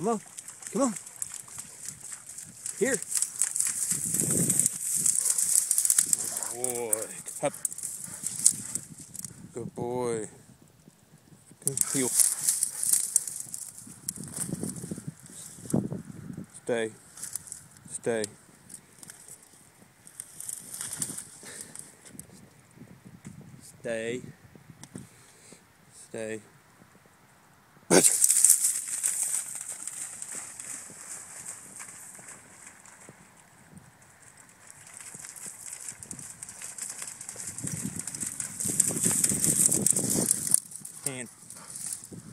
Come on. Come on. Here. Good boy. Up. Good boy. Good heel. Stay. Stay. Stay. Stay.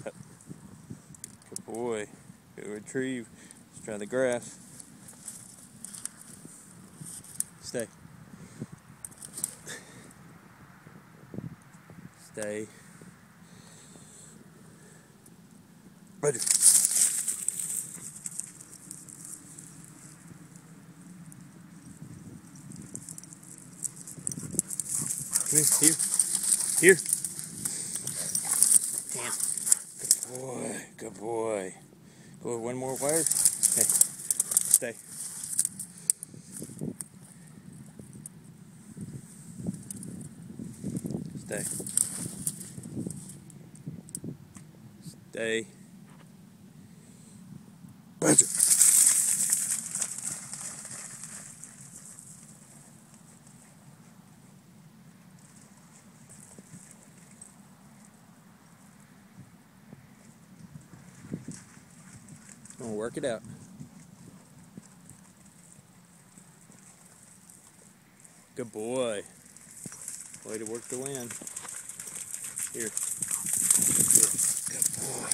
Up. Good boy. Good retrieve. Let's try the grass. Stay. Stay. Here. Here. Here. Hand. Good boy. Good boy. Go one more wire. Okay. Stay. Stay. Stay. Roger. Gonna work it out. Good boy. Way to work the land. Here. Here. Good boy.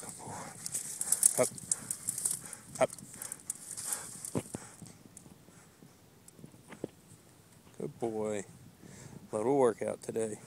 Good boy. Up. Up. Good boy. Little workout today.